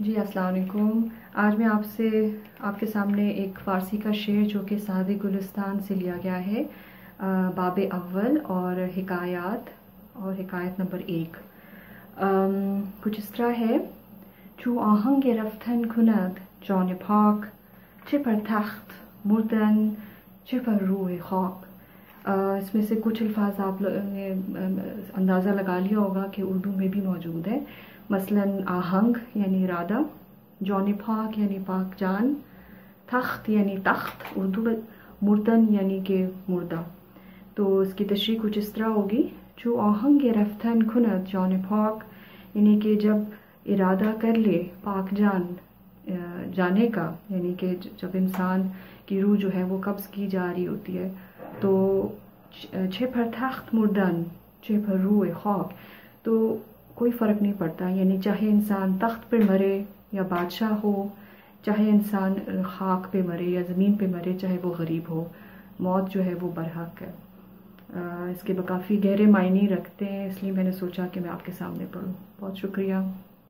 جی السلام علیکم۔ آج میں آپ سے، آپ کے سامنے ایک فارسی کا شعر جو کہ سعد گلستان سے لیا گیا ہے باب اول اور حکایات اور حکایت نمبر ایک۔ کچھ اس طرح ہے۔ چو آہنگ رفتن کند، جان پاک چھ پر تخت مردن چھ پر روح خاک۔ اس میں سے کچھ الفاظ آپ نے اندازہ لگا لیا ہوگا کہ اردو میں بھی موجود ہے۔ مثلا آہنگ یعنی ارادہ جون پاک یعنی پاک جان، تخت یعنی تخت، اردو مردن یعنی کہ مردہ۔ تو اس کی تشریح کچھ اس طرح ہوگی، جو آہنگ رفتن کھنت جون پاک یعنی کہ جب ارادہ کر لے پاک جان جانے کا یعنی کہ جب انسان کی روح جو ہے وہ قبض کی جا رہی ہوتی ہے۔ تو چھ پر تخت مردن، چھ پر روح خواب۔ تو کوئی فرق نہیں پڑتا۔ یعنی چاہے انسان تخت پہ مرے یا بادشاہ ہو، چاہے انسان خاک پہ مرے یا زمین پہ مرے، چاہے وہ غریب ہو، موت جو ہے وہ برحق ہے۔ اس کے بکافی گہرے معنی رکھتے ہیں، اس لیے میں نے سوچا کہ میں آپ کے سامنے پڑھوں۔ بہت شکریہ۔